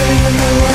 singing the